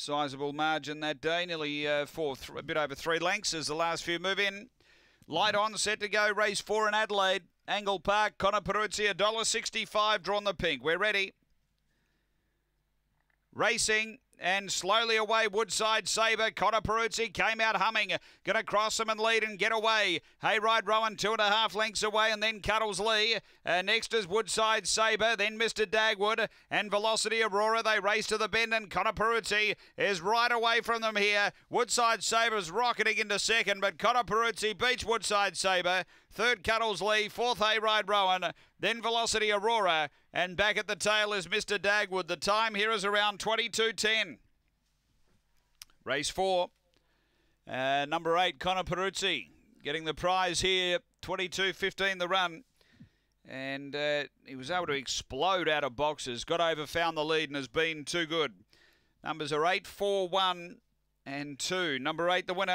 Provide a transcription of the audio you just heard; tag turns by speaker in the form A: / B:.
A: Sizable margin that day, nearly uh, four, a bit over three lengths as the last few move in. Light on, set to go. Race four in Adelaide. Angle Park, Connor Peruzzi, $1.65 drawn the pink. We're ready. Racing and slowly away Woodside Sabre. Connor Peruzzi came out humming. Going to cross him and lead and get away. Hayride Rowan two and a half lengths away and then Cuddles Lee. Uh, next is Woodside Sabre, then Mr. Dagwood and Velocity Aurora. They race to the bend and Connor Peruzzi is right away from them here. Woodside Sabre's rocketing into second, but Connor Peruzzi beats Woodside Sabre. Third Cuddles Lee, fourth Hayride Rowan, then Velocity Aurora, and back at the tail is Mr. Dagwood. The time here is around 22.10. Race four. Uh, number eight, Connor Peruzzi, getting the prize here, 22.15 the run. And uh, he was able to explode out of boxes, got over, found the lead, and has been too good. Numbers are 8, 4, 1, and 2. Number 8, the winner.